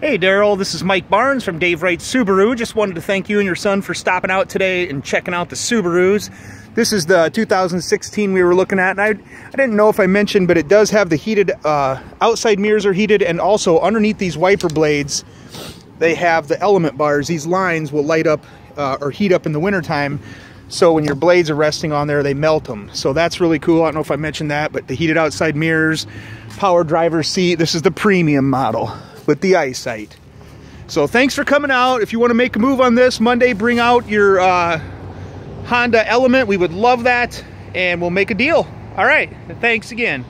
Hey Daryl, this is Mike Barnes from Dave Wright Subaru. Just wanted to thank you and your son for stopping out today and checking out the Subarus. This is the 2016 we were looking at, and I, I didn't know if I mentioned, but it does have the heated, uh, outside mirrors are heated, and also underneath these wiper blades, they have the element bars. These lines will light up uh, or heat up in the wintertime, so when your blades are resting on there, they melt them. So that's really cool. I don't know if I mentioned that, but the heated outside mirrors, power driver seat. This is the premium model with the EyeSight. So thanks for coming out. If you want to make a move on this, Monday bring out your uh, Honda Element. We would love that and we'll make a deal. All right, thanks again.